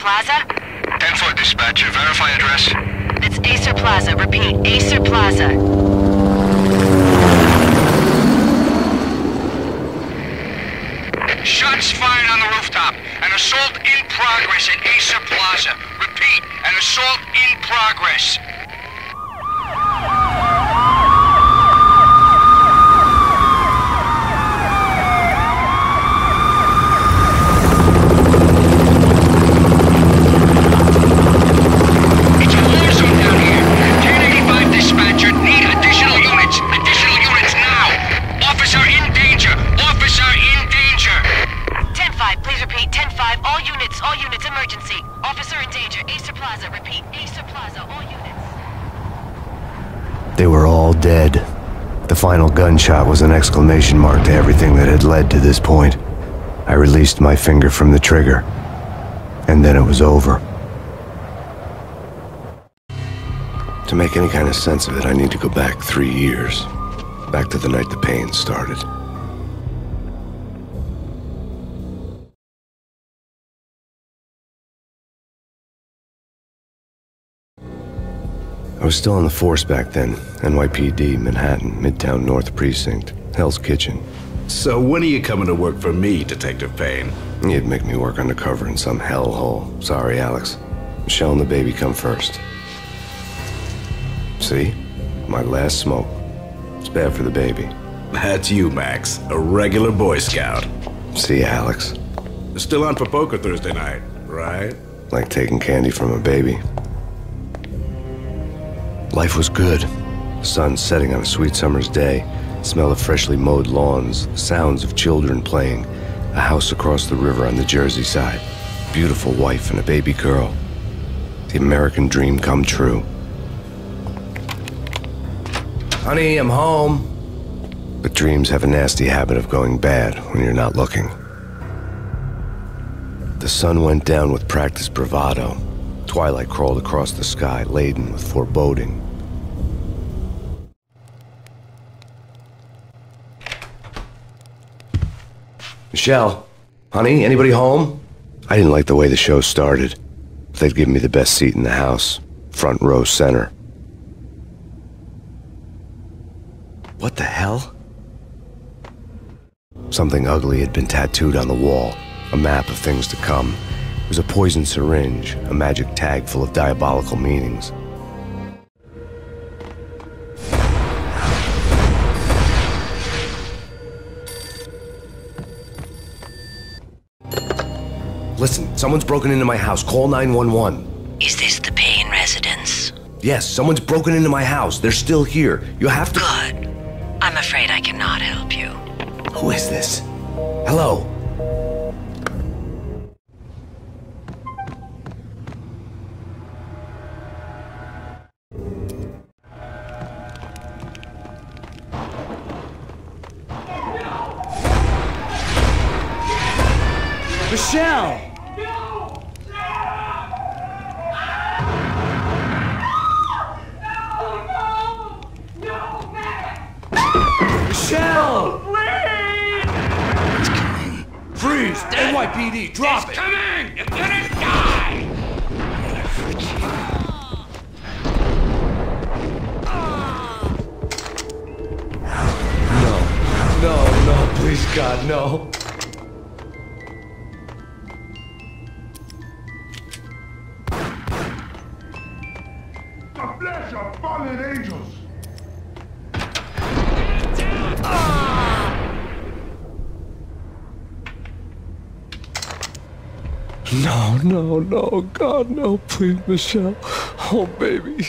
Plaza. 10-4 dispatcher, verify address. It's Aesir Plaza. Repeat, Aesir Plaza. Shots fired on the rooftop. An assault in progress at Aesir Plaza. Repeat, an assault in progress. It's a war zone down here. 1085 dispatcher, need additional units. Additional units now. Officer in danger. Officer in danger. 10-5, please repeat. 10-5, all units, all units, emergency. Officer in danger, Aesir Plaza. Repeat, Aesir Plaza, all units. They were all dead. The final gunshot was an exclamation mark to everything that had led to this point. I released my finger from the trigger. And then it was over. To make any kind of sense of it, I need to go back three years. Back to the night the pain started. Was still on the force back then. NYPD, Manhattan, Midtown North Precinct, Hell's Kitchen. So when are you coming to work for me, Detective Payne? You'd make me work undercover in some hellhole. Sorry, Alex. Michelle and the baby come first. See? My last smoke. It's bad for the baby. That's you, Max. A regular Boy Scout. See, Alex? Still on for poker Thursday night, right? Like taking candy from a baby. Life was good. The sun setting on a sweet summer's day, smell of freshly mowed lawns, sounds of children playing, a house across the river on the Jersey side, beautiful wife and a baby girl. The American dream come true. Honey, I'm home. But dreams have a nasty habit of going bad when you're not looking. The sun went down with practiced bravado. Twilight crawled across the sky, laden with foreboding. Michelle, honey, anybody home? I didn't like the way the show started. They'd given me the best seat in the house, front row center. What the hell? Something ugly had been tattooed on the wall, a map of things to come. It was a poison syringe, a magic tag full of diabolical meanings. Someone's broken into my house. Call 911. Is this the Payne residence? Yes, someone's broken into my house. They're still here. You have to. Good. I'm afraid I cannot help you. Who is this? Hello? Michelle! Michelle! NYPD, drop it! Coming! You're gonna die! No, no, no, please, God, no. No, no, no, God, no, please, Michelle. Oh, baby.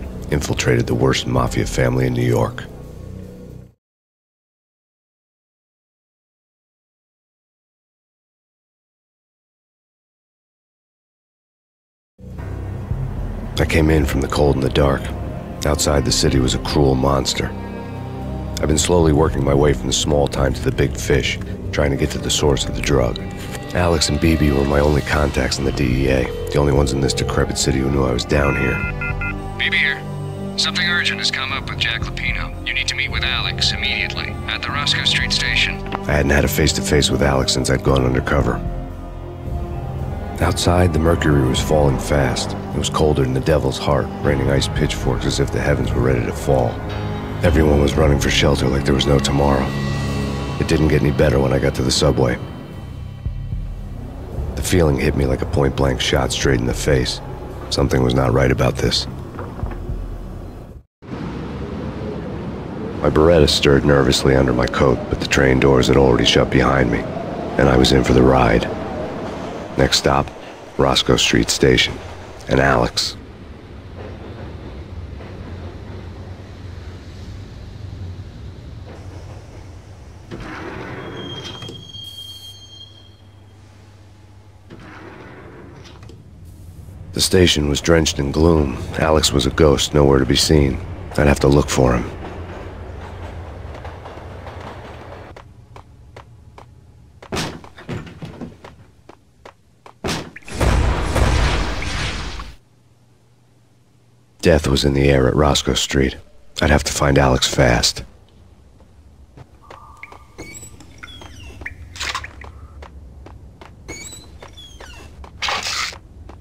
infiltrated the worst mafia family in New York. I came in from the cold and the dark. Outside the city was a cruel monster. I've been slowly working my way from the small time to the big fish, trying to get to the source of the drug. Alex and BB were my only contacts in the DEA, the only ones in this decrepit city who knew I was down here. BB here. Something urgent has come up with Jack Lupino. You need to meet with Alex immediately at the Roscoe Street station. I hadn't had a face to face with Alex since I'd gone undercover. Outside, the mercury was falling fast. It was colder than the devil's heart, raining ice pitchforks as if the heavens were ready to fall. Everyone was running for shelter like there was no tomorrow. It didn't get any better when I got to the subway. The feeling hit me like a point blank shot straight in the face. Something was not right about this. My Beretta stirred nervously under my coat, but the train doors had already shut behind me, and I was in for the ride. Next stop, Roscoe Street Station. And Alex. The station was drenched in gloom. Alex was a ghost, nowhere to be seen. I'd have to look for him. Death was in the air at Roscoe Street. I'd have to find Alex fast.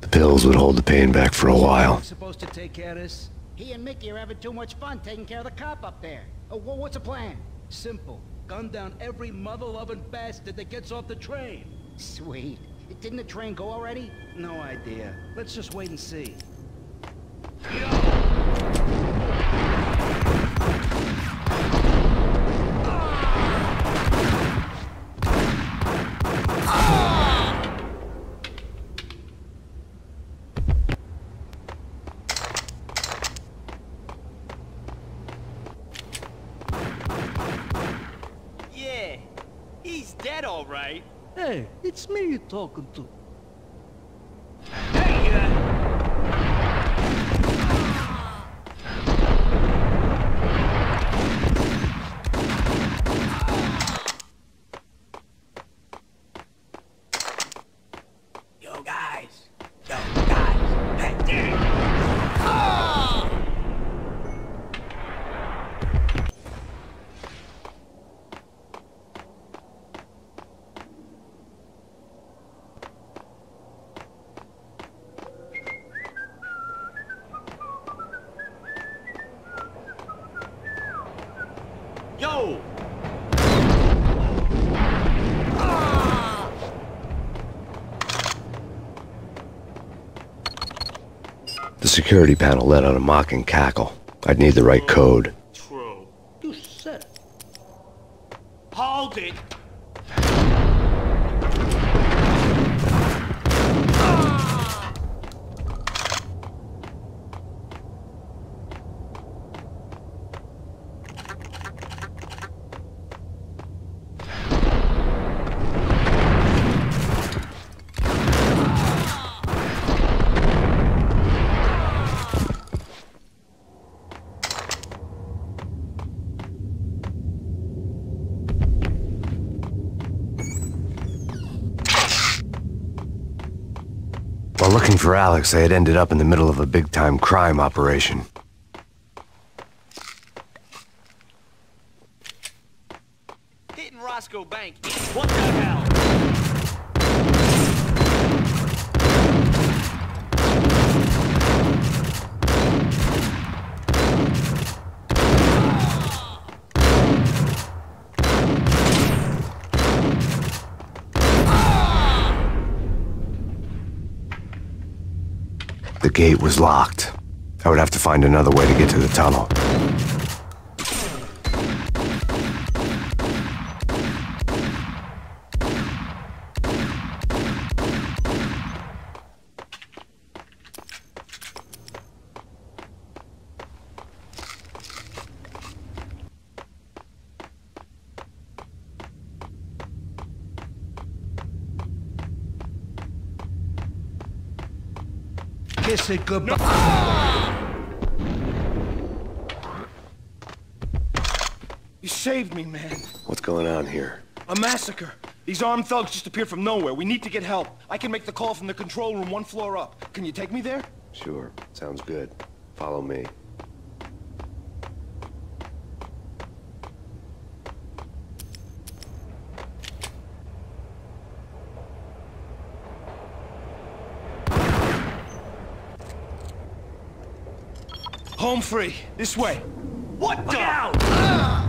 The pills would hold the pain back for a while. Supposed to take care of this? He and Mickey are having too much fun taking care of the cop up there. Oh, wha- what's the plan? Simple. Gun down every mother-loving bastard that gets off the train. Sweet. Didn't the train go already? No idea. Let's just wait and see. Hey, it's me you're talking to. The security panel let out a mocking cackle. I'd need the right code. True. You said. Hold it! While looking for Alex, I had ended up in the middle of a big time crime operation. Hitting Roscoe Bank. What the hell? The gate was locked. I would have to find another way to get to the tunnel. Kiss it goodbye. You saved me, man. What's going on here? A massacre. These armed thugs just appeared from nowhere. We need to get help. I can make the call from the control room one floor up. Can you take me there? Sure, sounds good. Follow me. Home free. This way. What the? The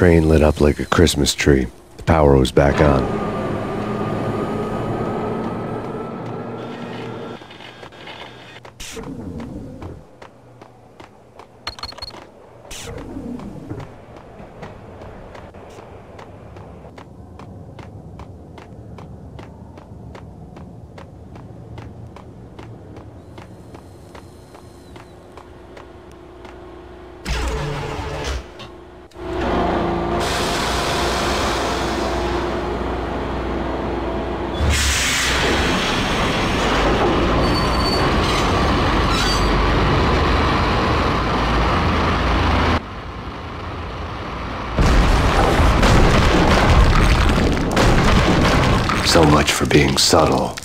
train lit up like a Christmas tree. The power was back on. So much for being subtle.